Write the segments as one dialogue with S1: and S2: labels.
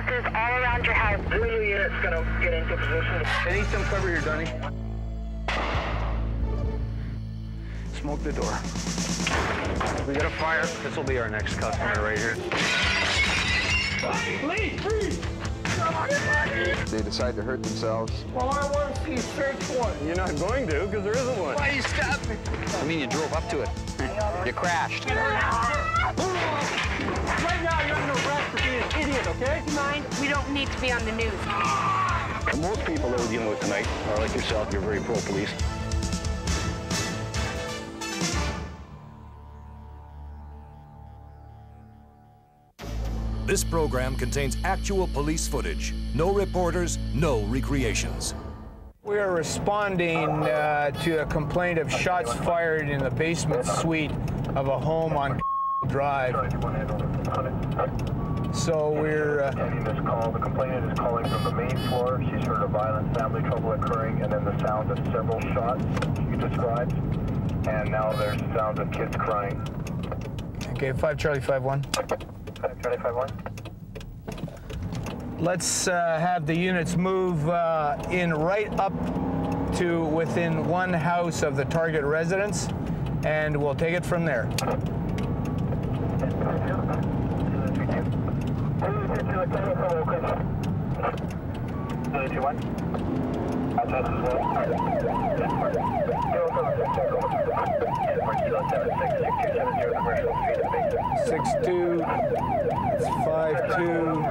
S1: houses all around your house.
S2: Zulu unit's gonna get into position.
S3: I need some cover here, Donnie. Smoke the door. We got a fire. This will be our next customer right here.
S4: They decide to hurt themselves.
S2: Well, I want to see search one.
S3: You're not going to, because there isn't one.
S2: Why you stop me?
S5: I mean, you drove up to it. You crashed.
S2: Right now, you're under arrest for being an idiot, okay?
S1: Mind, we don't need to be on the news.
S6: Most people that we're dealing with tonight are like yourself, you're very pro-police.
S7: This program contains actual police footage. No reporters, no recreations.
S3: We are responding uh, to a complaint of shots fired in the basement suite of a home on Drive. So we're uh,
S8: this call, the complainant is calling from the main floor. She's heard a violent family trouble occurring and then the sound of several shots you described. And now there's sounds of kids crying.
S3: okay. Five Charlie Five One.
S8: Charlie 51?
S3: Let's uh, have the units move uh, in right up to within one house of the target residence, and we'll take it from there. Six two, five two,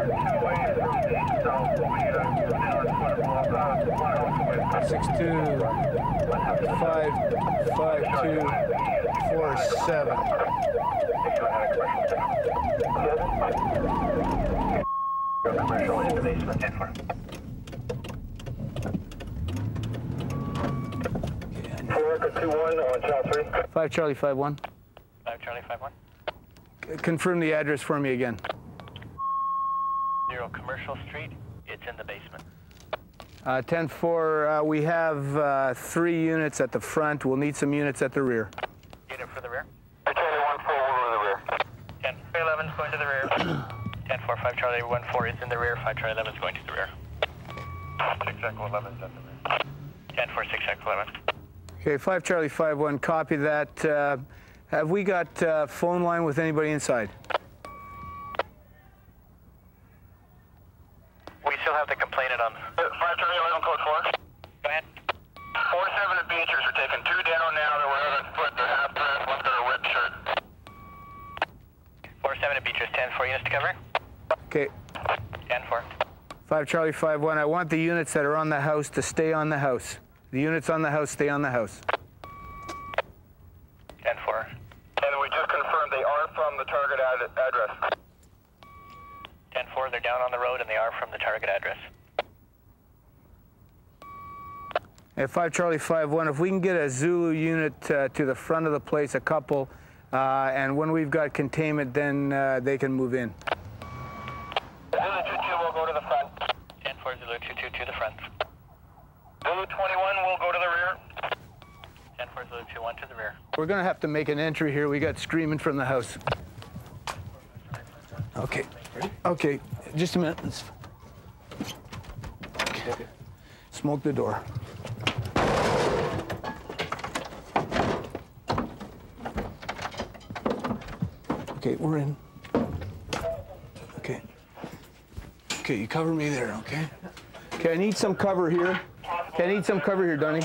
S3: six two, five five two, four seven.
S8: Commercial in the
S3: 5 Charlie 5 1.
S9: 5 Charlie 5 1.
S3: C confirm the address for me again.
S9: Zero Commercial Street. It's in the basement.
S3: Uh, 10 uh, we have uh, three units at the front. We'll need some units at the rear.
S9: Unit for the rear.
S8: Charlie 1 4 over the rear.
S9: 10 11 is going to the rear. Ten Four 5 Charlie 1 4 is in the rear. 5 Charlie 11 is going to the rear.
S8: 6 Echo 11 is at the rear.
S9: Ten Four 6 Echo 11.
S3: Okay, 5 Charlie 5 1, copy that. Uh, have we got uh, phone line with anybody inside?
S9: We still have the complainant on.
S8: 5 Charlie 11 code 4.
S9: Go ahead.
S8: 4 7 at Beechers are taking two down now. They're wearing a foot, they're half dressed, one got a red shirt.
S9: 4 7 at Beechers. 10 4 units to cover.
S3: Okay,
S9: 10 4.
S3: 5 Charlie 5 1, I want the units that are on the house to stay on the house. The units on the house stay on the house.
S9: 10 4.
S8: And we just confirmed they are from the target ad- address.
S9: 10 4. They're down on the road and they are from the target address.
S3: At 5 Charlie 5 1, if we can get a Zulu unit uh, to the front of the place, a couple, uh, and when we've got containment, then uh, they can move in.
S8: Zulu 2 2 will go to the front.
S9: 10 4 Zulu 2 2 to the front.
S8: Zulu 21 will go to the rear.
S9: 10 4 Zulu 2 1 to the rear.
S3: We're going to have to make an entry here. We got screaming from the house. Okay. Okay, just a minute. Okay. Smoke the door. Okay, we're in. Okay. Okay, you cover me there, okay? Okay, I need some cover here. Okay, I need some cover here, Donnie.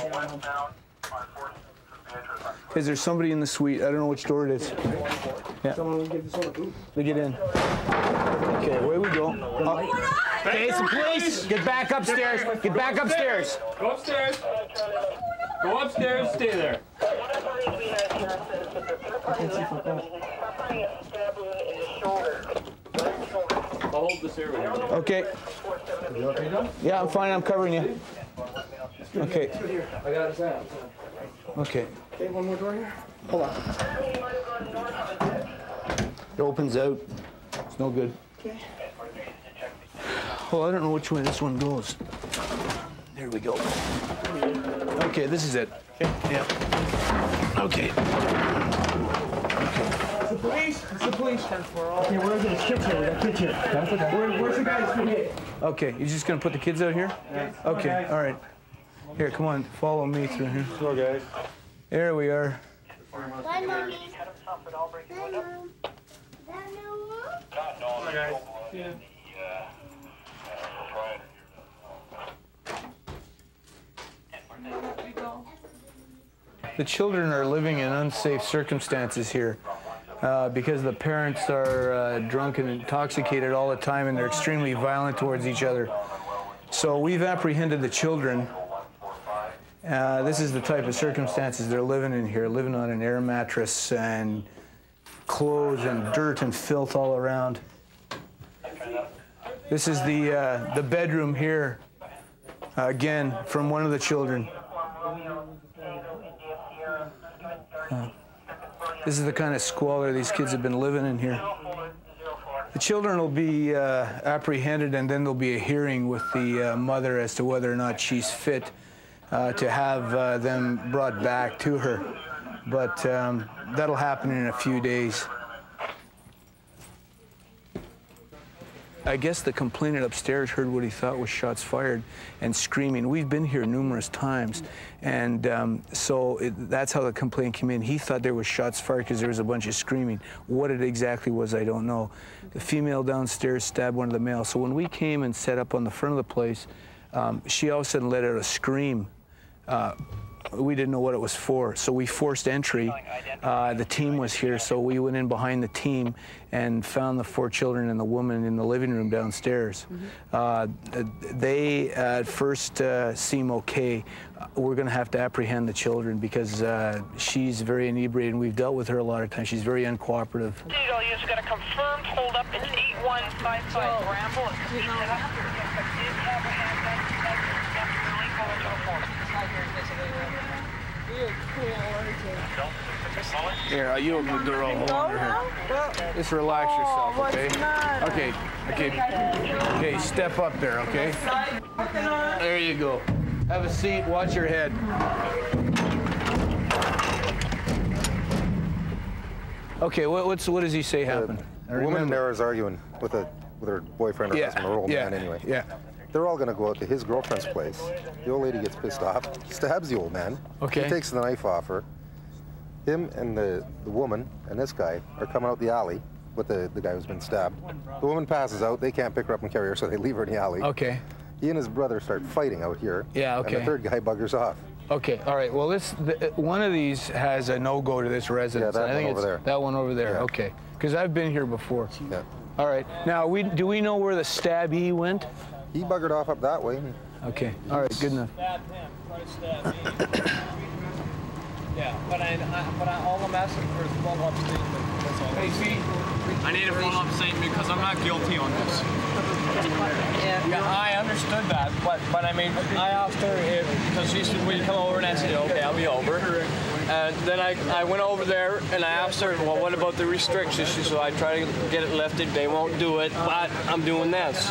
S3: Is there somebody in the suite? I don't know which door it is. Yeah. We get in. Okay, away we go. Oh. Okay, some police. Get back upstairs. Get back upstairs.
S10: Go upstairs. Go upstairs. Stay there. I'll hold this here with you.
S3: Okay. Yeah, I'm fine. I'm covering you. Okay.
S10: I got his.
S3: Okay.
S10: Okay, one more door here. Hold on.
S3: It opens out. It's no good. Oh, I don't know which way this one goes. There we go. Okay, this is it. Okay. Yeah. Okay. It's the police. It's the police.
S11: Okay, where's the kids here? We got kids here. Where, where's the guy that's been hit?
S3: Okay, you're just gonna put the kids out here? Okay, all right. Here, come on, follow me through here.
S12: Go, guys.
S3: There we are.
S13: Bye, mommy. Bye, mom. Bye.
S12: Yeah.
S3: The children are living in unsafe circumstances here uh, because the parents are uh, drunk and intoxicated all the time and they're extremely violent towards each other. So we've apprehended the children. Uh, this is the type of circumstances they're living in here, living on an air mattress and clothes and dirt and filth all around. This is the, uh, the bedroom here, uh, again, from one of the children. Uh, this is the kind of squalor these kids have been living in here. The children will be uh, apprehended and then there'll be a hearing with the mother as to whether or not she's fit to have uh, them brought back to her. But um, that'll happen in a few days. I guess the complainant upstairs heard what he thought was shots fired and screaming. We've been here numerous times, and um, so it, that's how the complaint came in. He thought there was shots fired because there was a bunch of screaming. What it exactly was, I don't know. The female downstairs stabbed one of the males. So when we came and set up on the front of the place, um, she all of a sudden let out a scream. Uh, we didn't know what it was for, so we forced entry. Uh, the team was here, so we went in behind the team and found the four children and the woman in the living room downstairs. Uh, they at first uh, seem okay. We're going to have to apprehend the children because uh, she's very inebriated, and we've dealt with her a lot of times. She's very uncooperative.
S14: Digital is going to confirm hold up in 8155 Bramble. Did have a
S3: Here, uh, you open the door. I'll hold on to her. Just relax yourself, okay? Okay, okay, okay. Step up there, okay? There you go. Have a seat. Watch your head. Okay, what, what's what does he say happened? I
S15: The woman in
S3: remember.
S15: there is arguing with a with her boyfriend or
S3: Yeah,
S15: husband, or old
S3: yeah,
S15: man anyway.
S3: yeah.
S15: They're all gonna go out to his girlfriend's place. The old lady gets pissed off, stabs the old man.
S3: Okay.
S15: He takes the knife off her. Him and the, the woman and this guy are coming out the alley with the, the guy who's been stabbed. The woman passes out. They can't pick her up and carry her, so they leave her in the alley.
S3: Okay.
S15: He and his brother start fighting out here.
S3: Yeah, okay.
S15: And the third guy buggers off.
S3: Okay, all right. Well, this the, one of these has a no-go to this residence.
S15: Yeah, that
S3: I think
S15: one over
S3: it's
S15: there.
S3: that one over there.
S15: Yeah.
S3: Okay, because I've been here before.
S15: Yeah.
S3: All right. Now, we do we know where the stabby went?
S15: He buggered off up that way.
S3: Okay. All right. Good enough.
S12: Yeah, but I, I but I, all I'm asking for is a follow-up statement. That's all. Hey, see, I need a follow-up statement because I'm not guilty on this. Yeah, I understood that, but but I mean, I asked her if because she said, "Will you come over?" And I said, "Okay, I'll be over." And then I, I went over there and I asked her, "Well, what about the restrictions?" She said, "I try to get it lifted. They won't do it, but I'm doing this."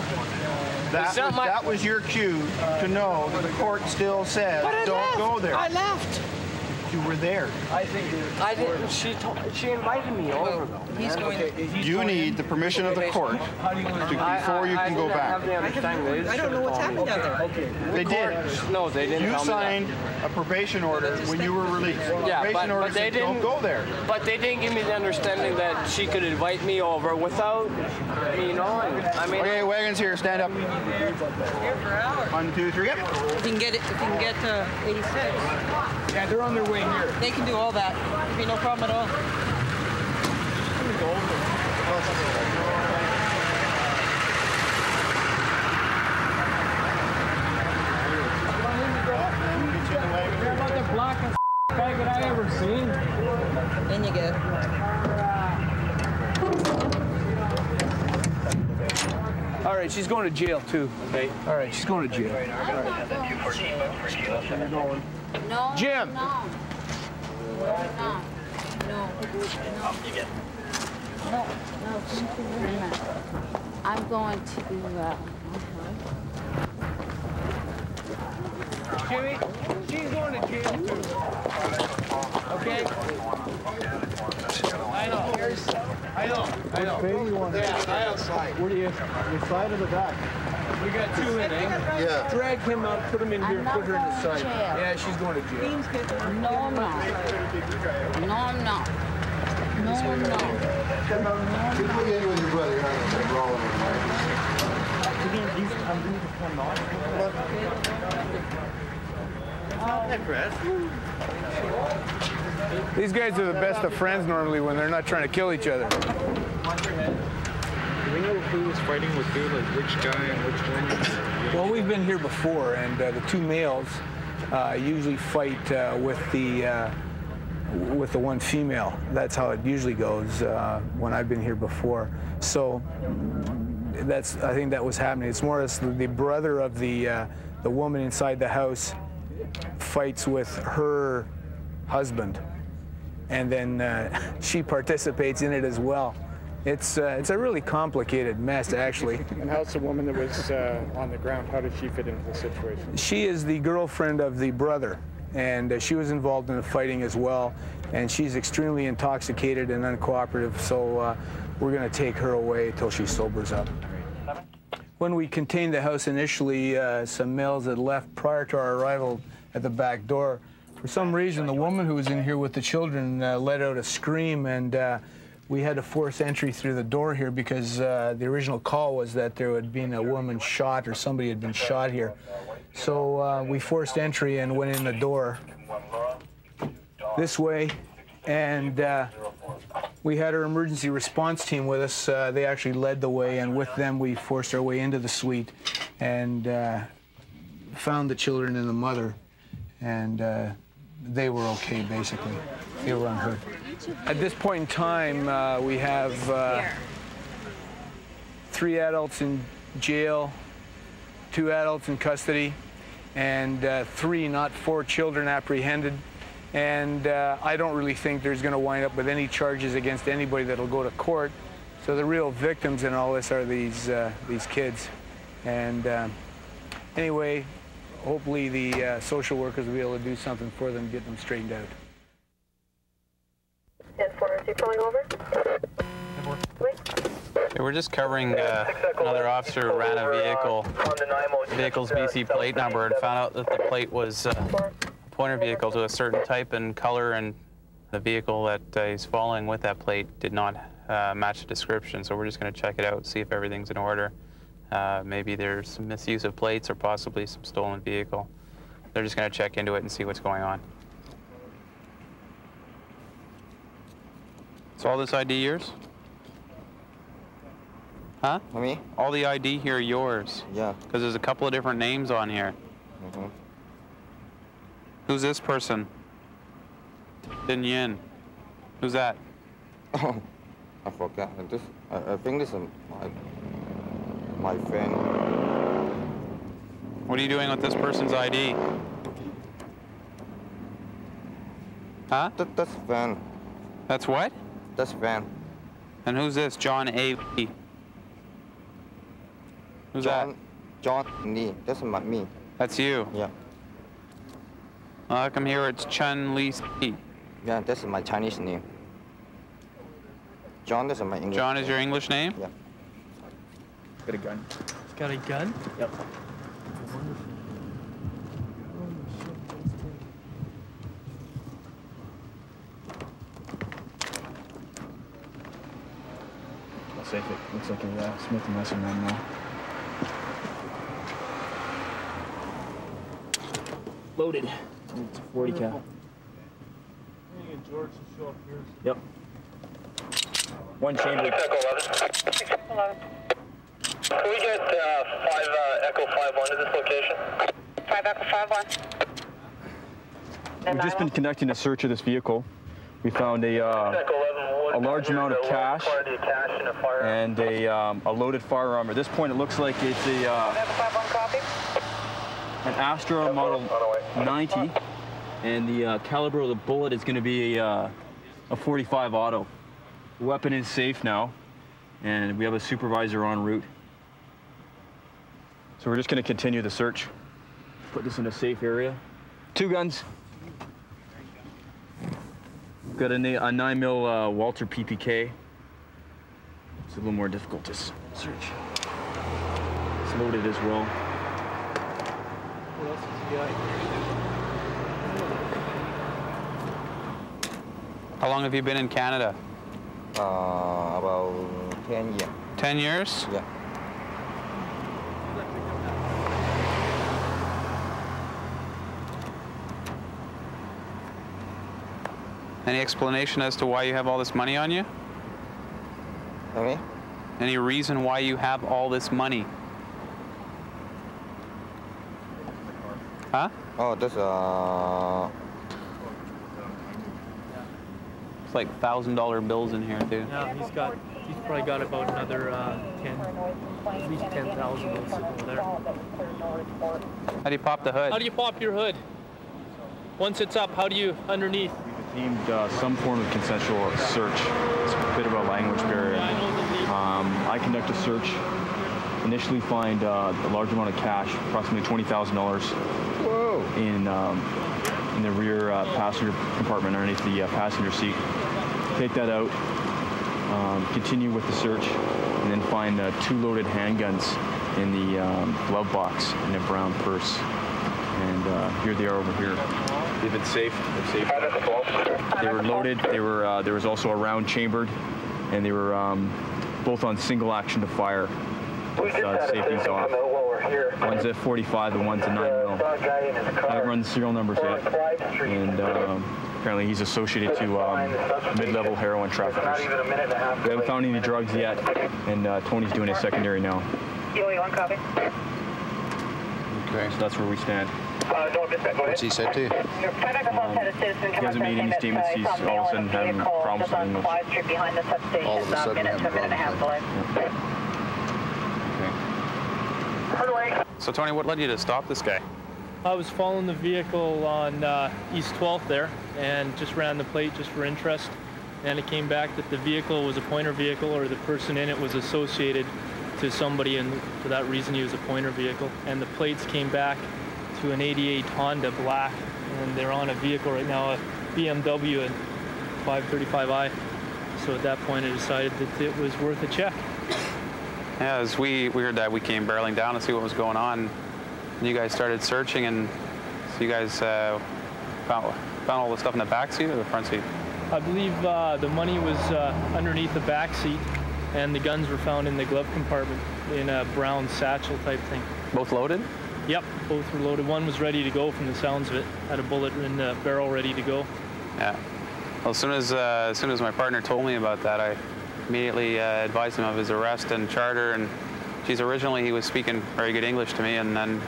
S16: That was,
S12: my-
S16: that was your cue to know that the court still says don't
S12: left.
S16: go there.
S12: I left.
S16: You were there.
S12: I think I didn't. She told, she invited me over though. He's going.
S16: You need the permission of the court to, before you can go back.
S12: I don't know what's happening down there. Okay.
S16: They did.
S12: No, they didn't
S16: You
S12: tell me that.
S16: signed a probation order when you were released.
S12: Yeah,
S16: probation
S12: but, but they
S16: said don't
S12: didn't
S16: go there.
S12: But they didn't give me the understanding that she could invite me over without me knowing. I mean,
S16: Okay, wagons here. Stand up. One, two, three. Yep.
S17: If you can get it, if you can get to 86.
S3: Yeah, they're on their way here.
S17: They can do all that. It'd be no problem at all.
S12: You're about the blackest faggot I ever seen.
S17: Then you get.
S3: All right, she's going to jail too. Okay. All right, she's going to jail.
S13: No.
S3: Jim.
S13: No. No. No. No. No. No. Thank you very much. I'm going to. Uh,
S3: Jimmy, she's going to jail too. Okay. I know.
S10: aisle.
S3: pay do you want?
S10: Yeah, aisle side.
S3: Where do you, the side or the back?
S10: We got two in, eh?
S3: Yeah. Drag him out, put him in here,
S13: I'm
S3: put her in the
S13: not
S3: side.
S13: going to jail.
S3: Yeah, she's going to jail.
S13: No, I'm not. No, I'm not. No, I'm not.
S15: You put you in with your brother, you're not gonna take rolling with
S3: These guys are the best of friends normally when they're not trying to kill each other.
S18: We know who was fighting with who, like which guy and which one?
S3: Well, we've been here before, and uh, the two males uh, usually fight uh, with the uh, with the one female. That's how it usually goes uh, when I've been here before. So that's I think that was happening. It's more as the brother of the uh, the woman inside the house fights with her husband, and then she participates in it as well. It's uh, it's a really complicated mess, actually.
S18: And how's the woman that was uh, on the ground? How did she fit into the situation?
S3: She is the girlfriend of the brother, and uh, she was involved in the fighting as well. And she's extremely intoxicated and uncooperative, so uh, we're going to take her away till she sobers up. When we contained the house initially, uh, some males had left prior to our arrival at the back door. For some reason, the woman who was in here with the children uh, let out a scream, and uh, we had to force entry through the door here because uh, the original call was that there had been a woman shot or somebody had been shot here. So uh, we forced entry and went in the door this way, and uh, we had our emergency response team with us. Uh, they actually led the way, and with them we forced our way into the suite and uh, found the children and the mother, and uh, they were okay basically. They were unhurt. At this point in time, uh, we have uh, three adults in jail, two adults in custody, and uh, three, not four, children apprehended. And uh, I don't really think there's going to wind up with any charges against anybody that'll go to court. So the real victims in all this are these uh, these kids. And uh, anyway, hopefully the uh, social workers will be able to do something for them, get them straightened out.
S19: Is he pulling over?
S20: Okay, we're just covering uh, another officer who ran a vehicle, vehicle's BC plate number, and found out that the plate was uh, a pointer vehicle to a certain type and color, and the vehicle that uh, he's following with that plate did not uh, match the description. So we're just going to check it out, see if everything's in order. Uh, maybe there's some misuse of plates or possibly some stolen vehicle. They're just going to check into it and see what's going on. All this ID yours? Huh?
S21: Me?
S20: All the ID here are yours?
S21: Yeah.
S20: Because there's a couple of different names on here.
S21: Mm-hmm.
S20: Who's this person? Din Yin. Who's that?
S21: Oh, I forgot. I This, I, I think this is my, my friend.
S20: What are you doing with this person's ID? Huh?
S21: That, that's Van.
S20: That's what?
S21: That's Van.
S20: And who's this? John A. Lee. Who's
S21: John,
S20: that?
S21: John Lee. That's my, me.
S20: That's you?
S21: Yeah.
S20: Well, how come here it's Chun Lee Ski?
S21: Yeah, that's my Chinese name. John, that's my English
S20: John is your English name?
S21: Yeah.
S18: Got a gun.
S10: He's got a gun?
S18: Yep.
S3: I'll safe it. Looks like a uh, Smith & Wesson one now.
S18: Loaded. It's a 40 cal. Yep. One chamber.
S8: Can we get uh, 5 uh, Echo 5 1 to this location?
S19: 5 Echo 5 1.
S18: We've just been conducting a search of this vehicle. We found a, uh, a large amount of cash and a, um, a loaded firearm. At this point, it looks like it's a uh,
S19: Echo 5 1
S18: an Astra Model 90, and the uh, caliber of the bullet is going to be a, uh, a 45 auto. Weapon is safe now, and we have a supervisor en route. So we're just going to continue the search. Put this in a safe area. Two guns. Got a, a 9 mil uh, Walther PPK. It's a little more difficult to search. It's loaded as well.
S10: What else has he got?
S20: How long have you been in Canada?
S21: Uh, about 10 years.
S20: 10 years?
S21: Yeah.
S20: Any explanation as to why you have all this money on you?
S21: Okay.
S20: Any reason why you have all this money? Huh?
S21: Oh, that's uh.
S20: It's like thousand dollar bills in here too.
S10: Yeah, he's got, he's probably got about another uh, 10, at least 10,000 of over there.
S20: How do you pop the hood?
S10: How do you pop your hood? Once it's up, how do you underneath?
S18: Deemed uh, some form of consensual search. It's a bit of a language barrier. Um, I conduct a search. Initially, find uh, a large amount of cash, approximately twenty thousand dollars, in um, in the rear uh, passenger compartment underneath the uh, passenger seat. Take that out. Um, continue with the search, and then find uh, two loaded handguns in the um, glove box in a brown purse. And uh, here they are over here. They've been safe. They're safe. They were loaded. They were. Uh, there was also a round chambered, and they were um, both on single action to fire. With, uh, safeties off. One's at 45, and one's a 9 mil. I haven't run the serial numbers yet, and um, apparently he's associated to um, mid-level heroin traffickers. We haven't found any drugs yet, and uh, Tony's doing his secondary now.
S19: Yoli, one copy.
S18: Okay. So that's where we stand.
S19: Uh, don't miss that. Go
S21: What's he said to you?
S18: Um, he hasn't made any statements. He's all of a sudden having problems with English.
S19: behind the substation.
S21: All of a sudden
S19: minute to a
S21: having
S19: minute and a half
S21: problems
S19: delay.
S20: So Tony, what led you to stop this guy?
S10: I was following the vehicle on uh, East 12th there and just ran the plate just for interest. And it came back that the vehicle was a pointer vehicle or the person in it was associated to somebody and for that reason he was a pointer vehicle. And the plates came back to an 88 Honda black and they're on a vehicle right now, a BMW and 535i. So at that point I decided that it was worth a check.
S20: Yeah, as we, we heard that, we came barreling down to see what was going on. And you guys started searching, and so you guys uh, found, found all the stuff in the back seat or the front seat?
S10: I believe uh, the money was uh, underneath the back seat, and the guns were found in the glove compartment in a brown satchel type thing.
S20: Both loaded?
S10: Yep, both were loaded. One was ready to go from the sounds of it. Had a bullet in the barrel ready to go.
S20: Yeah. Well, as soon as uh, as soon as my partner told me about that, I immediately uh, advised him of his arrest and charter. And geez, originally he was speaking very good English to me, and then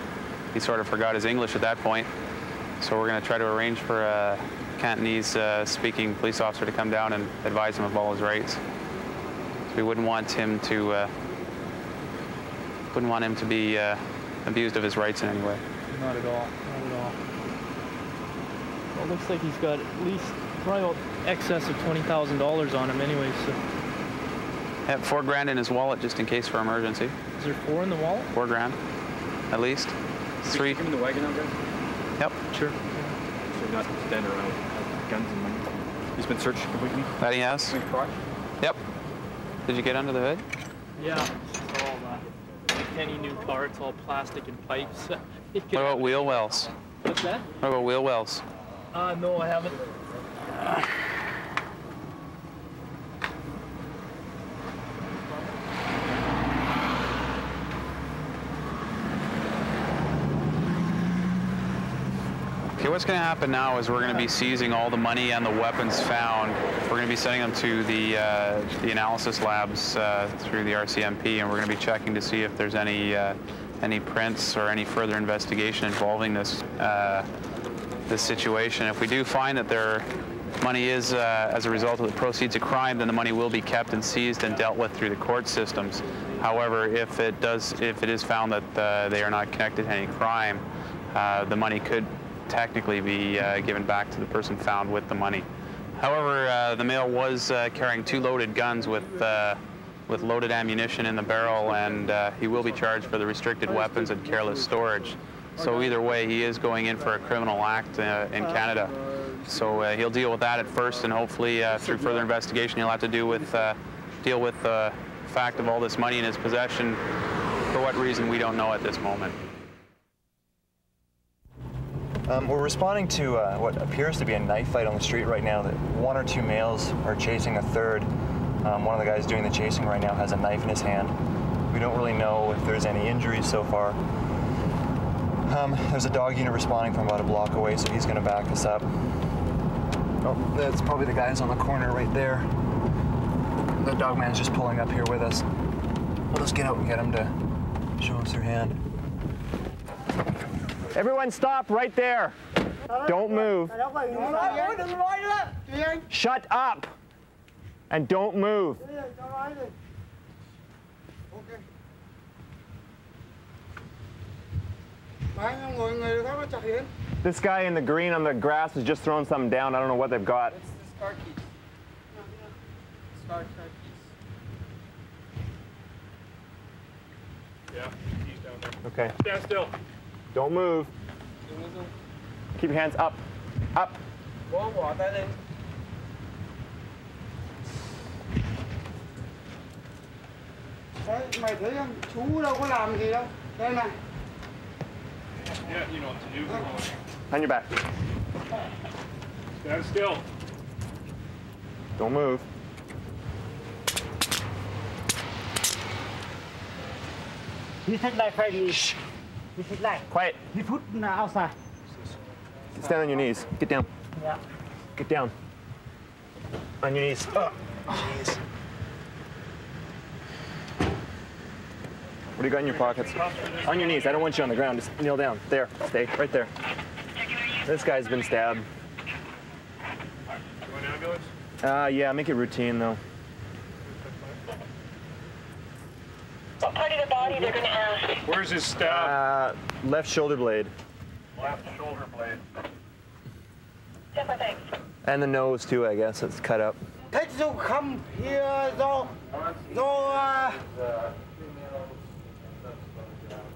S20: he sort of forgot his English at that point. So we're going to try to arrange for a Cantonese-speaking police officer to come down and advise him of all his rights. So we wouldn't want him to uh, wouldn't want him to be uh, abused of his rights in any way.
S10: Not at all. Not at all. Well, it looks like he's got at least probably about excess of twenty thousand dollars on him, anyway. So
S20: Have four grand in his wallet just in case for emergency.
S10: is there four in the wallet?
S20: Four grand, at least. Three.
S18: Him in the wagon now, guys?
S20: Yep.
S10: Sure.
S18: So not standing around with guns and money. He's been searched completely.
S20: That he has. Yep. Did you get under the hood?
S10: Yeah. It's all uh, like any new car. It's all plastic and pipes.
S20: What about wheel wells?
S10: What's that?
S20: What about wheel wells?
S10: Uh, no, I haven't.
S20: What's going to happen now is we're going to be seizing all the money and the weapons found. We're going to be sending them to the uh, the analysis labs uh, through the RCMP, and we're going to be checking to see if there's any uh, any prints or any further investigation involving this uh, this situation. If we do find that there money is uh, as a result of the proceeds of crime, then the money will be kept and seized and dealt with through the court systems. However, if it does, if it is found that uh, they are not connected to any crime, the money could technically be uh, given back to the person found with the money. However, uh, the male was uh, carrying two loaded guns with uh, with loaded ammunition in the barrel, and uh, he will be charged for the restricted weapons and careless storage. So either way, he is going in for a criminal act in Canada. So he'll deal with that at first, and hopefully through further investigation, he'll have to do with deal with the fact of all this money in his possession. For what reason, we don't know at this moment.
S22: Um, we're responding to uh, what appears to be a knife fight on the street right now. That one or two males are chasing a third. Um, one of the guys doing the chasing right now has a knife in his hand. We don't really know if there's any injuries so far. Um, there's a dog unit responding from about a block away, so he's going to back us up. Oh, that's probably the guys on the corner right there. The dog man's just pulling up here with us. We'll just get out and get him to show us their hand.
S23: Everyone stop right there. Don't move. Shut up. And don't move. This guy in the green on the grass is just throwing something down. I don't know what they've got.
S24: Yeah, he's down there.
S23: Okay.
S24: Stand still.
S23: Don't move. Keep your hands up. Up.
S25: Bố bỏ tay lên.
S2: Đấy, mày thấy không? Chú đâu có làm gì đâu. Đây này.
S24: Yeah, you know what to do.
S23: On your back.
S24: Stand still.
S23: Don't move.
S2: He take knife right take.
S23: Quiet.
S2: Put uh, outside.
S23: Stand on your knees. Get down.
S2: Yeah.
S23: Get down. On your knees. Oh, jeez. What do you got in your pockets? On your knees. I don't want you on the ground. Just kneel down. There. Stay. Right there. This guy's been stabbed.
S24: You want an ambulance?
S23: Uh, yeah, make it routine though.
S26: What part of the body they're going to ask?
S24: Where's his stab?
S23: Uh, left shoulder blade.
S24: Left shoulder blade.
S26: Different things.
S23: And the nose too, I guess. It's cut up.
S2: Take you come here, do, do, uh,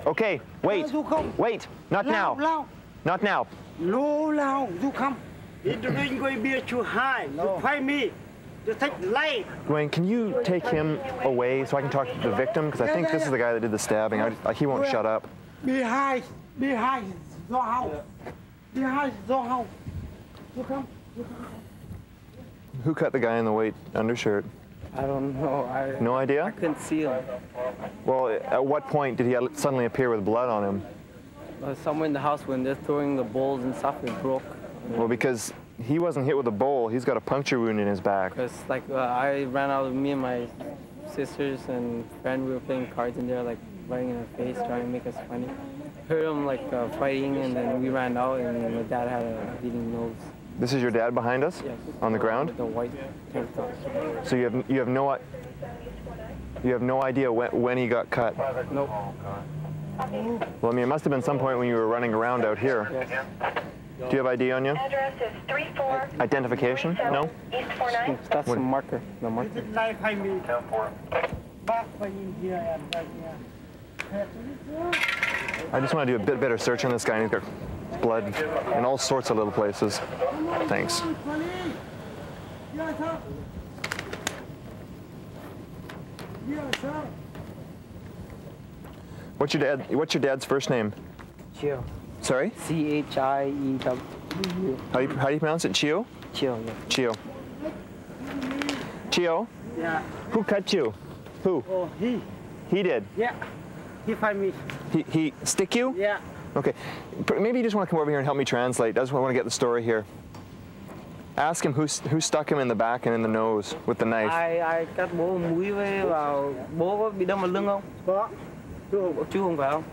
S23: Okay, wait. Wait. Not now. Not now.
S2: No, lao, you come. You drink going beer too high. You fight me. You take light.
S23: Dwayne, can you take him away so I can talk to the victim? Because I think this is the guy that did the stabbing. I, he won't shut up.
S2: Behind, behind your house. Behind your house. You come. You come.
S23: Who cut the guy in the white undershirt?
S25: I don't know. I,
S23: No idea?
S25: I couldn't see him.
S23: Well, at what point did he suddenly appear with blood on him?
S25: Uh, somewhere in the house when they're throwing the bowls and stuff, it broke.
S23: Well, because he wasn't hit with a bowl. He's got a puncture wound in his back.
S25: Because like uh, I ran out with me and my sisters and friend, we were playing cards in there, like running in our face, trying to make us funny. Heard them like uh, fighting, and then we ran out, and my dad had a bleeding nose.
S23: This is your dad behind us?
S25: Yes.
S23: On the ground?
S25: The white tank top.
S23: So you have you have no you have no idea when, when he got cut.
S25: Nope.
S23: Well, I mean, it must have been some point when you were running around out here. Do you have ID on you?
S26: Address is 34
S23: Identification? No.
S26: East 49.
S25: That's
S23: What-
S25: the marker. The marker.
S2: take light fight me. Back by in here and right here.
S23: I just want to do a bit better search on this guy. and He's got blood in all sorts of little places. Thanks.
S2: Yes, sir. Yes, sir.
S23: What's your dad? What's your dad's first name?
S25: Chio.
S23: Sorry.
S25: C H I E W.
S23: How do you, how do you pronounce it? Chio.
S25: Chio. Yeah.
S23: Chio. Chio.
S2: Yeah.
S23: Who cut you? Who?
S2: Oh, he.
S23: He did.
S2: Yeah. He fight me.
S23: He he stick you?
S2: Yeah.
S23: Okay. Maybe you just want to come over here and help me translate. That's what I just want to get the story here. Ask him who who stuck him in the back and in the nose with the knife.
S25: Ai ai cắt bố mũi với vào bố có bị đâm vào lưng không?
S2: Có.
S25: Chú không phải không?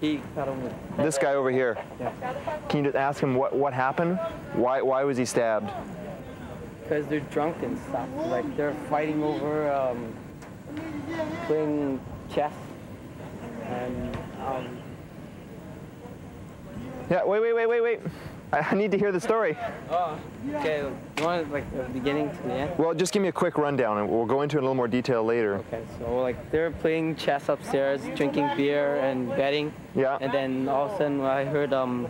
S25: He cut him.
S23: This guy over here.
S25: Yeah.
S23: Can you just ask him what what happened? Why why was he stabbed?
S25: Because they're drunk and stuff. Like they're fighting over um, playing chess. And um,
S23: Yeah. Wait wait wait wait wait. I I need to hear the story.
S25: oh, okay. You want like the beginning to the end?
S23: Well, just give me a quick rundown, and we'll go into it in a little more detail later.
S25: Okay, so like they're playing chess upstairs, drinking beer and betting.
S23: Yeah.
S25: And then all of a sudden I heard um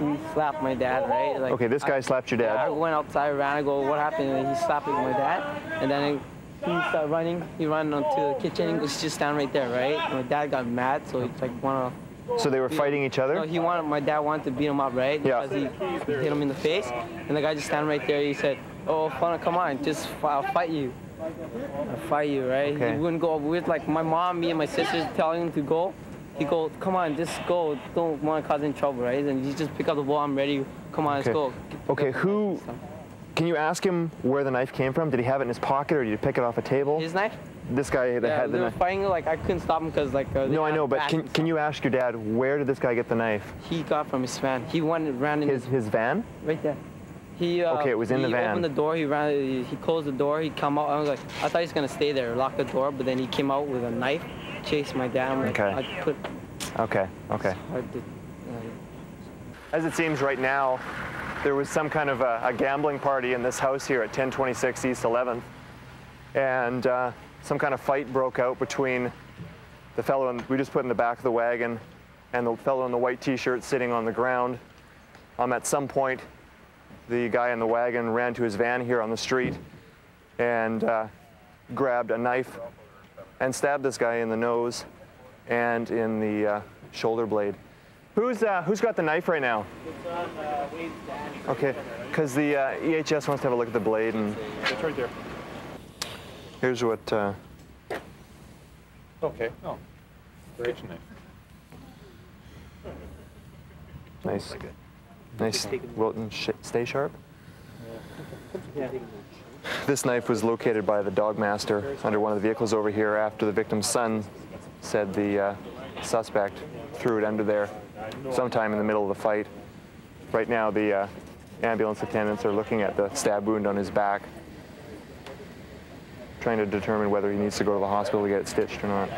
S25: he slapped my dad, right? Like
S23: Okay, this guy slapped your dad.
S25: I went outside, ran, I go, what happened? And he slapped my dad, and then he started running. He ran onto the kitchen. He was just down right there, right? And my dad got mad, so he like wanted.
S23: So they were fighting each other?
S25: No, he wanted. My dad wanted to beat him up, right?
S23: Yeah.
S25: Because he hit him in the face, and the guy just stand right there. He said, "Oh, fun, come on, just I'll fight you. I'll fight you, right?"
S23: Okay.
S25: He wouldn't go. With like my mom, me, and my sisters telling him to go. He go, "Come on, just go. Don't want to cause any trouble, right?" And he just pick up the ball. I'm ready. Come on, let's
S23: Okay.
S25: go.
S23: Okay, who? Can you ask him where the knife came from? Did he have it in his pocket, or did you pick it off a table?
S25: His knife?
S23: This guy that
S25: Yeah,
S23: had the knife.
S25: fighting. Like I couldn't stop him because like. Uh,
S23: No, I know, but can, can you ask your dad where did this guy get the knife?
S25: He got from his van. He went and ran in
S23: His his van?
S25: right there. He uh,
S23: Okay, it was in the van.
S25: he opened the door. He ran. He, closed the door. He come out. I was like, I thought he was gonna stay there, lock the door. But then he came out with a knife, chased my dad. Like,
S23: Okay.
S25: I put.
S23: Okay, okay.
S25: to-
S23: As it seems right now, there was some kind of a, a gambling party in this house here at 1026 East 11th. And uh, some kind of fight broke out between the fellow in, we just put in the back of the wagon and the fellow in the white t-shirt sitting on the ground. Um, at some point, the guy in the wagon ran to his van here on the street and uh, grabbed a knife and stabbed this guy in the nose and in the uh, shoulder blade. Who's, uh, who's got the knife right now? Okay, because the uh, EHS wants to have a look at the blade and
S27: It's right there.
S23: Here's what, uh,
S27: Okay. Oh. Great. knife.
S23: nice, nice Wilton, sh- stay sharp. This knife was located by the dog master under one of the vehicles over here after the victim's son said the uh, suspect threw it under there sometime in the middle of the fight. Right now, the uh, ambulance attendants are looking at the stab wound on his back, trying to determine whether he needs to go to the hospital to get it stitched or not.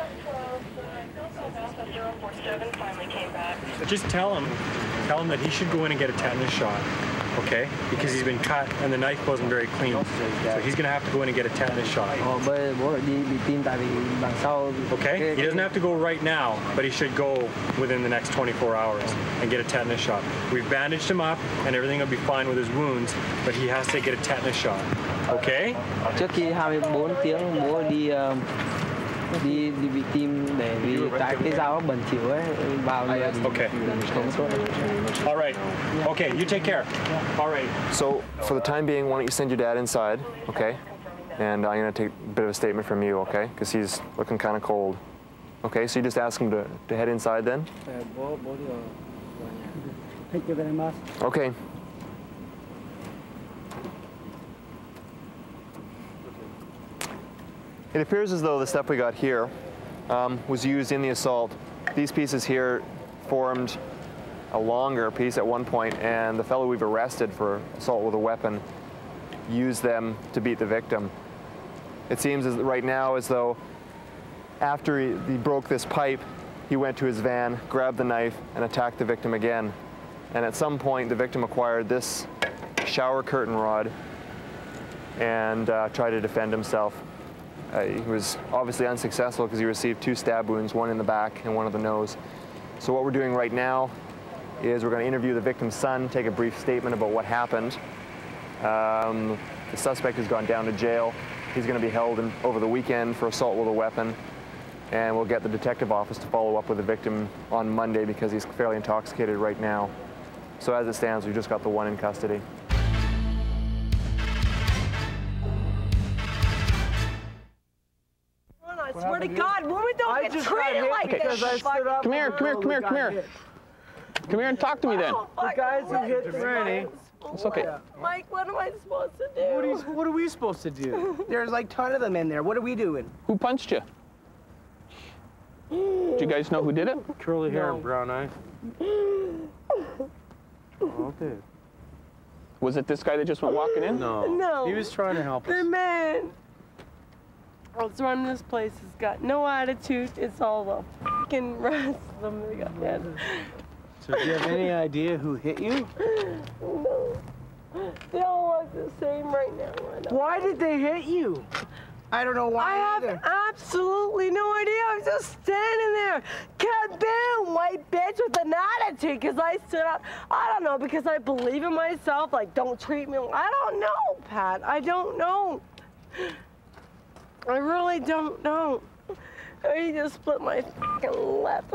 S27: Just tell him, tell him that he should go in and get a tetanus shot, okay? Because he's been cut and the knife wasn't very clean. So he's gonna have to go in and get a tetanus shot.
S25: Ờ, bố bố lại đi bị tim tại vì đằng sau.
S27: Okay? He doesn't have to go right now, but he should go within the next 24 hours and get a tetanus shot. We've bandaged him up and everything will be fine with his wounds, but he has to get a tetanus shot. Okay?
S25: Trước khi 24 tiếng bố đi ờ, đi đi bị tim để vì cái cái dao bẩn thỉu ấy vào người thì
S27: Okay.
S25: không tốt.
S27: All right. Okay, you take care. All right.
S23: So, for the time being, why don't you send your dad inside, okay? And I'm gonna take a bit of a statement from you, okay? Because he's looking kind of cold. Okay, so you just ask him to, to head inside then?
S25: Ờ, bố bố đi vào-
S2: Thank you very much.
S23: Okay. It appears as though the stuff we got here um, was used in the assault. These pieces here formed a longer piece at one point, and the fellow we've arrested for assault with a weapon used them to beat the victim. It seems as right now as though after he, he broke this pipe, he went to his van, grabbed the knife, and attacked the victim again. And at some point, the victim acquired this shower curtain rod and uh, tried to defend himself. Uh, he was obviously unsuccessful because he received two stab wounds, one in the back and one in the nose. So what we're doing right now is we're going to interview the victim's son, take a brief statement about what happened. Um, the suspect has gone down to jail. He's going to be held in, over the weekend for assault with a weapon. And we'll get the detective office to follow up with the victim on Monday because he's fairly intoxicated right now. So as it stands, we've just got the one in custody.
S28: Swear to God, women don't get treated like this.
S29: Come here, come here, come here, come here. Come here and talk to me then.
S28: The guys who hit Bernie.
S29: It's okay.
S28: Mike, what am I supposed to do?
S30: What are, you, what are we supposed to do? There's like ton of them in there. What are we doing?
S29: Who punched you? Do you guys know who did it?
S30: Curly hair
S28: and
S30: brown eyes.
S29: Okay. Was it this guy that just went walking in?
S28: No. No.
S30: He was trying to help us.
S28: The man that's running this place has got no attitude. It's all the fucking rest of them. They got mad.
S30: So do you have any idea who hit you?
S28: No. They all look the same right now.
S30: Why did they hit you? I don't know why
S28: I have
S30: either.
S28: absolutely no idea. I was just standing there. Kaboom! White bitch with an attitude because I stood up. I don't know, because I believe in myself. Like, don't treat me. I don't know, Pat. I don't know.
S30: I really don't know. He just split my fucking lip.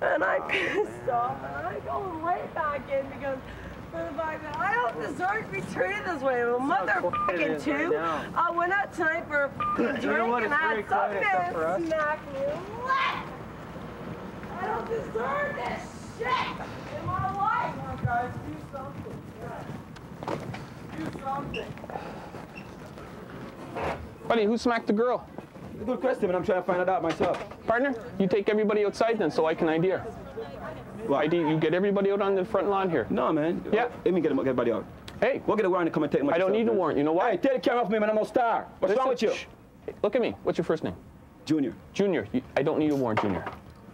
S30: And I pissed off. And I go right back in because for the fact that I don't deserve to be treated this way. Well, motherfucking
S25: is right
S30: I went out tonight for a drink
S25: You know
S30: and I had some
S25: quiet except for us.
S30: man smack me lip. I don't deserve this shit in my life. Come on, guys, do something. Do something.
S29: Buddy, who smacked the girl?
S31: Good question, but I'm trying to find it out myself.
S29: Partner, you take everybody outside then so I can ID her. ID, you get everybody out on the front lawn here.
S31: No, man.
S29: Yeah.
S31: Let me get, get everybody out.
S29: Hey.
S31: We'll get a warrant to come and take my
S29: I don't need a warrant. You know why?
S31: Hey, take the camera off me, man. I'm no star. What's
S29: Listen,
S31: wrong with you?
S29: Hey, Look at me. What's your first name?
S31: Junior.
S29: Junior. You, I don't need a warrant, Junior.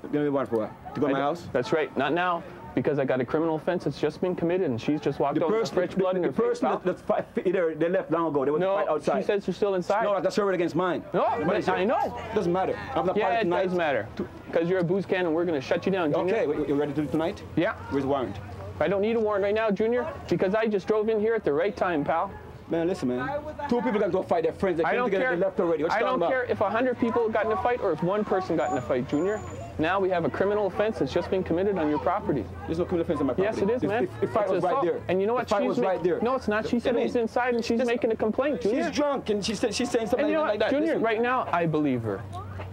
S31: Give me a warrant for what? To go to my house?
S29: That's right. Not now, because I got a criminal offense that's just been committed, and she's just walked
S31: The
S29: out with
S31: person,
S29: fresh blood in
S31: the,
S29: her
S31: the
S29: face.
S31: person
S29: pal.
S31: that, that's fight, either they left long ago. They was
S29: No,
S31: fight outside.
S29: she says you're still inside.
S31: No, that's served against mine.
S29: No,
S31: What
S29: but
S31: is it?
S29: I know.
S31: Doesn't matter. I'm not part
S29: Yeah,
S31: of
S29: it
S31: tonight.
S29: does matter. Because you're a booze can, and we're going to shut you down, Junior.
S31: Okay, you ready to do tonight?
S29: Yeah.
S31: The warrant?
S29: I don't need a warrant right now, Junior, because I just drove in here at the right time, pal.
S31: Man, listen, man. Two people got to go fight their friends. They
S29: I
S31: came together.
S29: care.
S31: They left already. What you
S29: I don't
S31: about?
S29: care if 100 people got in a fight or if one person got in a fight, Junior. Now we have a criminal offense that's just been committed on your property.
S31: There's no criminal offense on my property.
S29: Yes, it is, man.
S31: The, the fight
S29: It's
S31: was right there.
S29: And you know what?
S31: The fight
S29: She's
S31: was
S29: ma-
S31: right there.
S29: No, it's not. She said it was inside, and she's making a complaint, Junior.
S31: She's drunk, and she said she's saying something
S29: And you know
S31: like
S29: what,
S31: that.
S29: Junior?
S31: Listen.
S29: Right now, I believe her.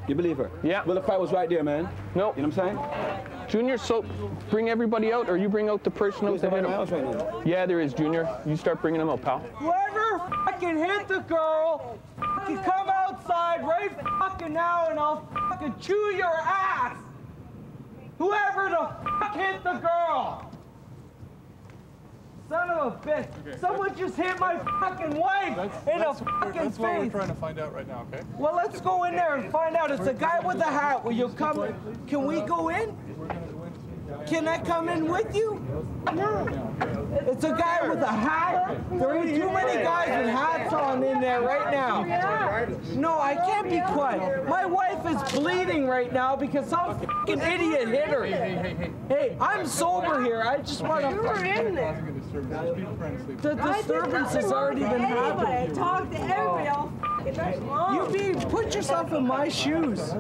S31: You believe her?
S29: Yeah.
S31: Well, the fight was right there, man.
S29: No.
S31: You know what I'm saying?
S29: Junior, so bring everybody out, or you bring out the person out
S31: There's
S29: that hit
S31: nobody
S29: him.
S31: right.
S29: Yeah, there is, Junior. You start bringing them out, pal.
S30: Whoever fucking hit the girl, fucking come outside right fucking now and I'll fucking chew your ass. Whoever the fuck hit the girl. Son of a bitch. Someone just hit my fucking wife in the fucking
S24: That's what we're trying to find out right now, okay?
S30: Well, let's go in there and find out. It's a guy with a hat. Will you come? Can we go in? Can I come in with you? No. It's a guy with a hat. There are too many guys with hats on in there right now. No, I can't be quiet. My wife is bleeding right now because some fucking idiot hit her. Hey, I'm sober here. I just want to. You're in there. The disturbance has already been happening. Talk to everybody oh. all You be put yourself in my shoes.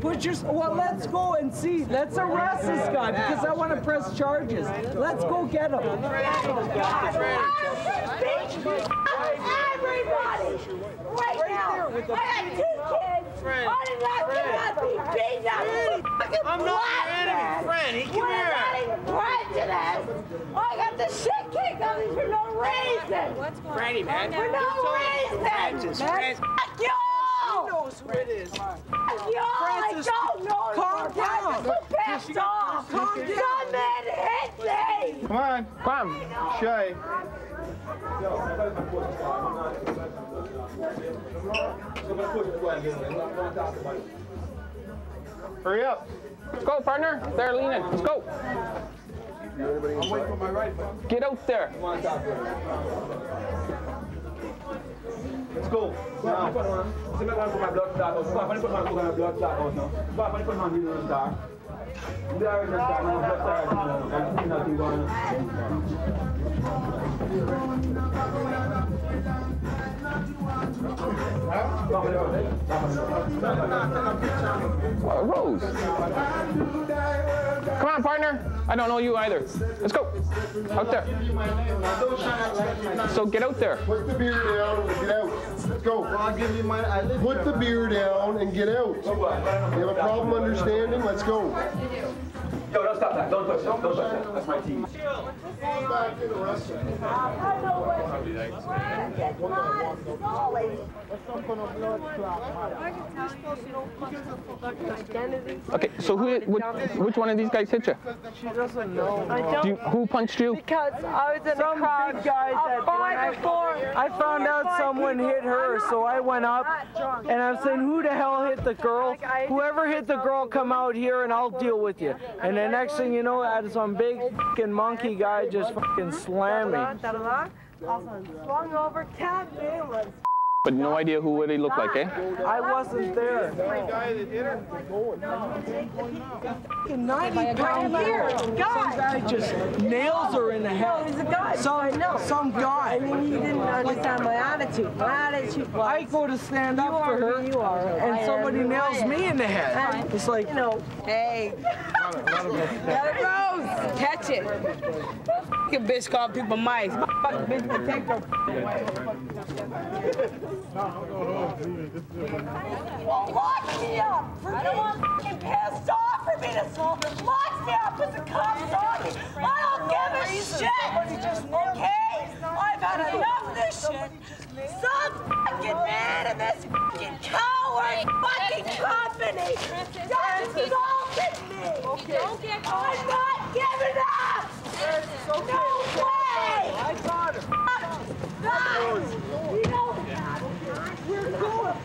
S30: Put your well. Let's go and see. Let's arrest this guy because I want to press charges. Let's go get him.
S28: Everybody! Right now! I have two kids! I did not cannot be beaten up! Fucking
S10: I'm not
S28: black
S10: your enemy,
S28: man.
S10: Franny, come
S28: We're
S10: here.
S28: not even! I got the shit kicked out of me for no reason! What's going
S10: Franny, man.
S28: For no reason!
S10: Francis, Francis.
S28: Fuck you!
S10: She knows who it is.
S28: Fuck you! I don't know
S10: calm
S28: you. I
S10: down.
S28: just pissed off!
S10: Calm down.
S28: Some man hit me!
S32: Come on.
S29: Come.
S32: Shay.
S29: Hurry up. Let's go, partner. They're leaning. Let's go. Get out there.
S31: Let's go. Now, for my blood clot. I'm put my on my blood clot now. Put my in the star. There is a star. My blood clot. I'm seeing nothing.
S29: Rose. Come on, partner. I don't know you either. Let's go. Out there. So get out there.
S33: Put the beer down and get out. Let's go. I'll give you my. Put the beer down and get out. You have a problem understanding? Let's go.
S31: Yo, don't stop that. Don't touch that. Don't touch that. That's my team.
S29: Okay, so who, which, which one of these guys hit you?
S30: She doesn't know.
S29: Do you who punched you?
S30: Because I was in Some the crowd. big guy that when I, I found out someone hit her, so I went up and I'm saying, who the hell hit the girl? Whoever hit the girl, come out here and I'll deal with you. And the next thing you know, had some big fucking monkey guy just fucking slam me. Also swung over, tapped in, was
S29: But no idea who would he look like, eh?
S30: I wasn't there. Fucking 90 pound
S28: Here,
S30: Some
S28: guy.
S30: guy just nails her in the head.
S28: He's a guy.
S30: Some,
S28: I know.
S30: some guy.
S28: I mean, he didn't understand my attitude. My attitude was.
S30: I go to stand up for her,
S28: you are.
S30: and
S28: I
S30: somebody nails me in the head.
S28: And,
S30: It's like,
S28: you know, hey. Let it go. Catch it. Fucking bitch call people mice. Fucking bitch protect her. Well, lock me up. I don't want fucking pissed off for me to solve. lock me up with the cops on me. I don't give a shit. Okay? I've had enough of this shit. Some fucking man in this fucking coward fucking company has insulted me. I'm not giving up. No way. I got her. You don't No.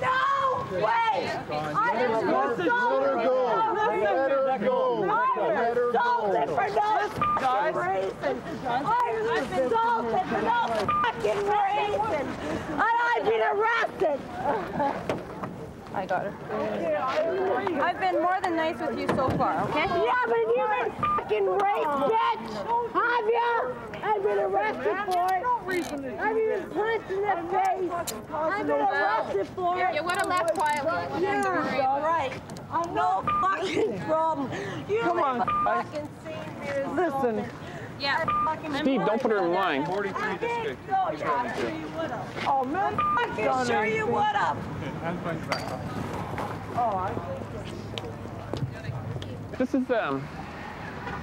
S28: No. I
S33: go. Let her go. Let her go.
S28: For no fucking reason. I've been arrested.
S17: I got her. I've been more than nice with you so far, okay?
S28: Yeah, but you've been fucking raped, bitch. Have you? I've been arrested for it. I've been punched in the face. I've been arrested for it.
S17: You would have left quietly.
S28: Yeah, all right. I'm No fucking problem. You
S30: Come on,
S28: fucking seen me or
S30: Listen.
S28: something.
S17: Yeah.
S29: Steve, don't put her in line.
S28: 43 district. No, yeah, sure you would have.
S30: Oh, man.
S28: I'm fucking sure you would have.
S30: Oh,
S29: This is um,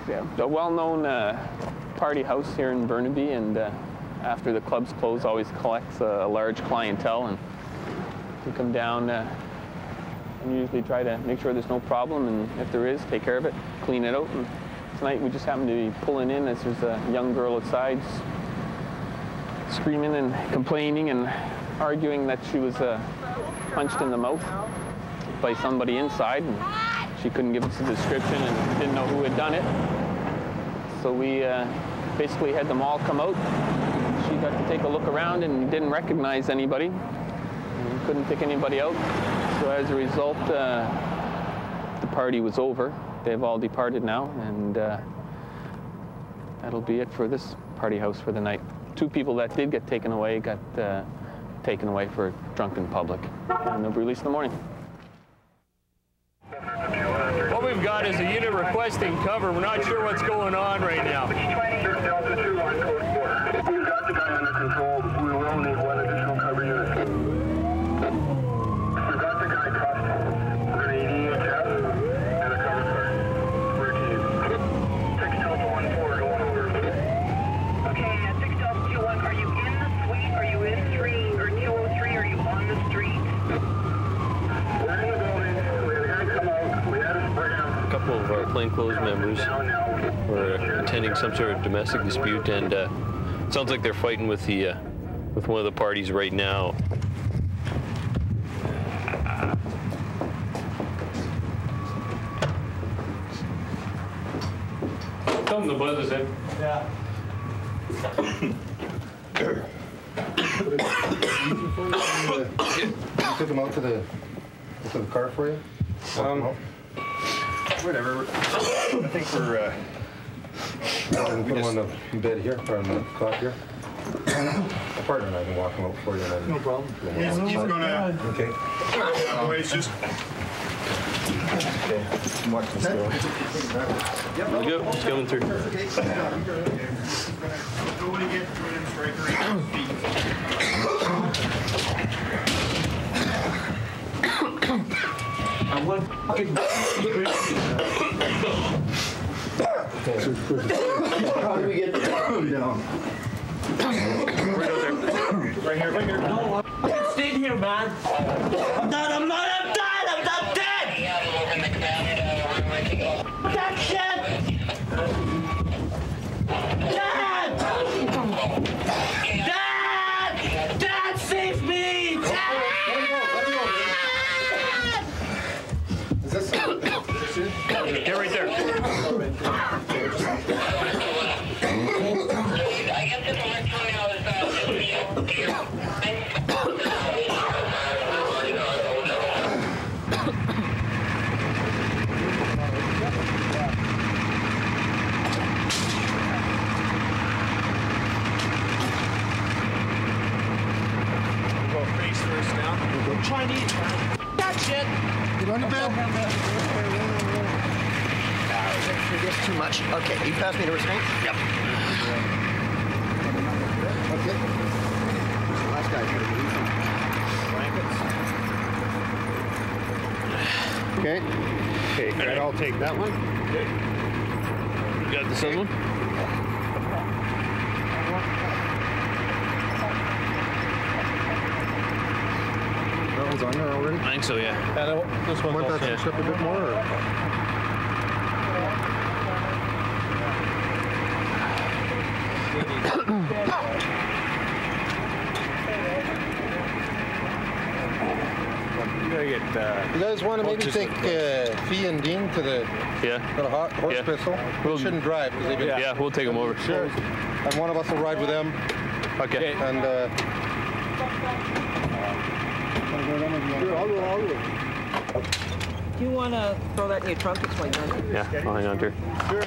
S29: yeah, a well-known uh, party house here in Burnaby, and uh, after the clubs close, always collects a, large clientele, and we come down uh, and usually try to make sure there's no problem, and if there is, take care of it, clean it out. And tonight we just happened to be pulling in as there's a young girl outside screaming and complaining and arguing that she was uh, punched in the mouth by somebody inside, and she couldn't give us a description and didn't know who had done it. So we uh, basically had them all come out. She got to take a look around and didn't recognize anybody. And couldn't pick anybody out. So as a result, uh, the party was over. They've all departed now, and uh, that'll be it for this party house for the night. Two people that did get taken away got uh, taken away for drunken public, and they'll be released in the morning.
S27: What we've got is a unit requesting cover. We're not sure what's going on right now.
S8: Control. We will need one additional cover unit. We've got the guy cuffed. We're going to need EHS and a cover card. We're team. 6 Delta 1 4 going over.
S9: Okay, uh, 6 Delta 2 1, are you in the suite? Are you in 3 or 203? Are you on the street?
S8: We're in the building. We had a guy come out. We had him bring him.
S34: A couple of our plainclothes members were attending some sort of domestic dispute, and uh, it sounds like they're fighting with the uh, with one of the parties right now.
S27: Something to buzz us in.
S30: Yeah.
S16: Took him out to the, to the car for you?
S32: Um, whatever. I think we're, uh,
S16: And put him on the bed here, or on the cot here. My partner and I can walk him out for you. No problem.
S32: He's, he's gonna,
S16: Okay.
S32: it's just,
S16: Okay. Watch this go.
S34: There we go, it's coming through.
S32: nobody get through him, striker in feet.
S30: I'm one fucking.
S33: How do we get down?
S32: Right right here, right here.
S30: No, I'm staying here, man. I'm not, I'm not,
S9: Get
S6: on the bed.
S35: For this too much. Okay, you pass me the restraint? Yep.
S6: Okay.
S35: Last guy should have
S32: Okay. Okay, Fred, I'll take that one.
S34: You got this other one?
S32: One's on there already?
S34: I think so, yeah.
S32: this one. Want that
S34: Yeah.
S32: switched up a bit more? Or?
S15: You guys want to maybe take uh, Fee and Dean to the
S34: yeah
S15: to the hot horse
S34: Yeah.
S15: pistol?
S34: We'll-
S15: They shouldn't drive because they've been
S34: Yeah, we'll take them over.
S15: Sure. And one of us will ride with them.
S34: Okay.
S15: And uh,
S35: Do you want to throw that in your trunk? It's my gun.
S34: Yeah, I'll hang on to her.
S15: Sure.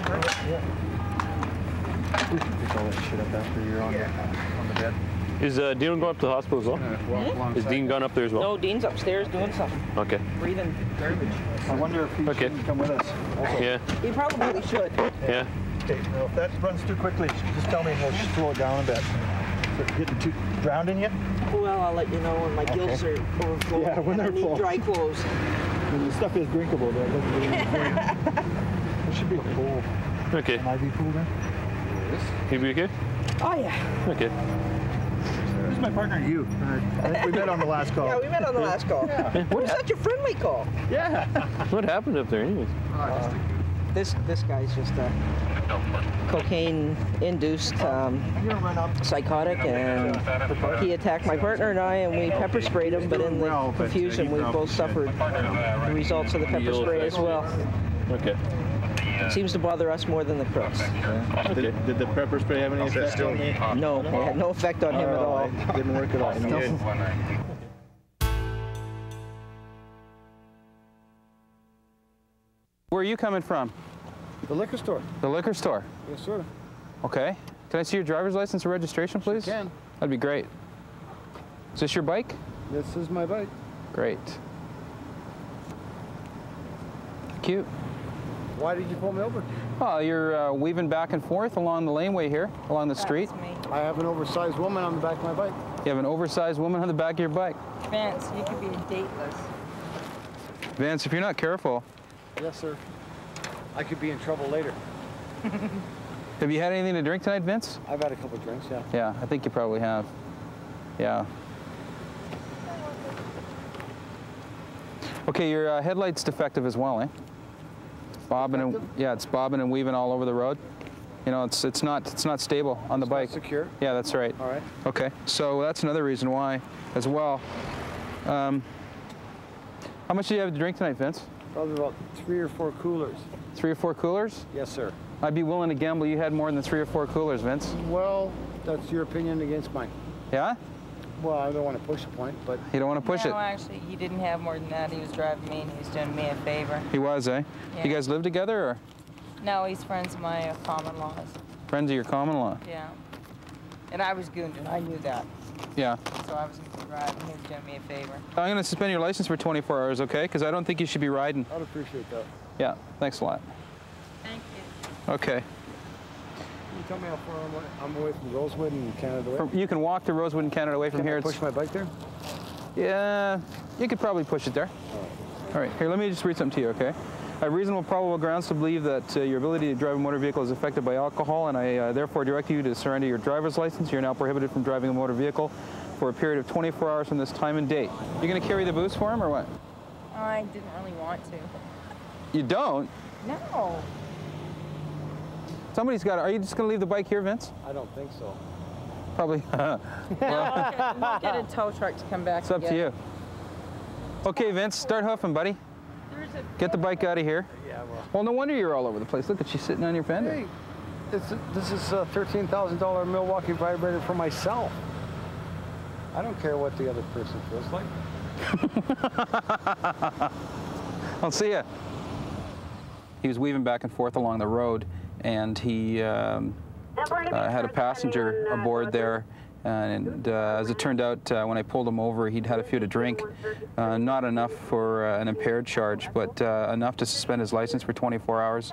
S16: Pick all that shit up after you're on the, on the bed.
S34: Is uh, Dean going up to the hospital as well?
S35: Hmm?
S34: Is Dean gone up there as well?
S35: No, Dean's upstairs doing something,
S34: Okay.
S35: breathing garbage.
S16: I wonder if he
S34: Okay.
S16: should come with us. Also.
S34: Yeah.
S35: He probably should.
S34: Yeah.
S16: Okay, now if that runs too quickly, just tell me and we'll slow it down a bit. Is it getting too drowning yet?
S35: Well, I'll let you know when my gills
S16: Okay.
S35: are overflowing.
S16: Yeah, when
S35: I
S16: they're
S35: need
S16: full.
S35: dry clothes.
S16: The stuff is drinkable, but it doesn't really There should be a pool.
S34: Okay.
S16: An IV pool there.
S34: You be okay?
S35: Oh, yeah.
S34: Okay.
S16: Who's my partner? You. I think we met on the last call.
S35: Yeah, we met on the last call. What is such a friendly call?
S16: Yeah.
S34: What happened up there, anyways?
S35: Uh, This this guy's just a cocaine-induced um, psychotic, and he attacked my partner and I, and we pepper sprayed him. But in the confusion, we both suffered the results of the pepper spray as well.
S34: Okay.
S35: Seems to bother us more than the crooks.
S16: Did, did the pepper spray have any effect on me?
S35: No, it had no effect on him at all.
S16: It didn't work at all.
S35: No.
S36: Where are you coming from?
S32: The liquor store.
S36: The liquor store.
S32: Yes, sir.
S36: Okay. Can I see your driver's license or registration, please?
S32: can.
S36: That'd be great. Is this your bike?
S32: This is my bike.
S36: Great. Cute.
S32: Why did you pull me over?
S36: Well, you're uh, weaving back and forth along the laneway here, along the street.
S32: I have an oversized woman on the back of my bike.
S36: You have an oversized woman on the back of your bike.
S17: Vance, you could be dateless.
S36: Vance, if you're not careful,
S32: Yes, sir. I could be in trouble later.
S36: have you had anything to drink tonight, Vince?
S32: I've had a couple drinks, yeah.
S36: Yeah, I think you probably have. Yeah. Okay, your uh, headlight's defective as well, eh? Bobbing and yeah, it's bobbing and weaving all over the road. You know, it's it's not it's not stable on the bike.
S32: secure.
S36: Yeah, that's right.
S32: All right.
S36: Okay, so that's another reason why, as well. Um, how much do you have to drink tonight, Vince?
S32: Probably about three or four coolers.
S36: Three or four coolers?
S32: Yes, sir.
S36: I'd be willing to gamble you had more than three or four coolers, Vince.
S32: Well, that's your opinion against mine.
S36: Yeah?
S32: Well, I don't want to push a point, but
S36: You don't want to push
S17: no,
S36: it.
S17: No, actually, he didn't have more than that. He was driving me and he was doing me a favor.
S36: He was, eh?
S17: Yeah.
S36: You guys live together or
S17: No, he's friends of my uh, common laws.
S36: friends of your common law?
S17: Yeah. And I was gooned, I knew that.
S36: Yeah.
S17: So I was driving. He was doing me a favor.
S36: I'm going to suspend your license for 24 hours, okay? Because I don't think you should be riding.
S32: I'd appreciate that.
S36: Yeah, thanks a lot.
S17: Thank you.
S36: Okay.
S32: Can you tell me how far I'm away, I'm away from Rosewood and Canada Way?
S36: From, you can walk to Rosewood in Canada away from
S32: Can
S36: here.
S32: I
S36: It's-
S32: push my bike there?
S36: Yeah, you could probably push it there. All right, here, let me just read something to you, okay? I have reasonable probable grounds to believe that uh, your ability to drive a motor vehicle is affected by alcohol, and I uh, therefore direct you to surrender your driver's license. You're now prohibited from driving a motor vehicle for a period of 24 hours from this time and date. You're gonna carry the booze for him or what?
S17: I didn't really want to.
S36: You don't?
S17: No.
S36: Somebody's got. it. Are you just gonna leave the bike here, Vince?
S32: I don't think so.
S36: Probably.
S17: No, we'll get, we'll get a tow truck to come back
S36: It's up
S17: and
S36: to you.
S17: it.
S36: Okay, Vince, start huffing, buddy. Get the bike out of here.
S32: Yeah, well.
S36: Well, no wonder you're all over the place. Look at you sitting on your fender.
S32: Hey, it's, this is a $13,000 Milwaukee vibrator for myself. I don't care what the other person feels like.
S36: I'll see ya. He was weaving back and forth along the road, and he um, uh, had a passenger aboard there, And uh, as it turned out, uh, when I pulled him over, he'd had a few to drink. Uh, not enough for uh, an impaired charge, but uh, enough to suspend his license for 24 hours.